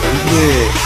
근데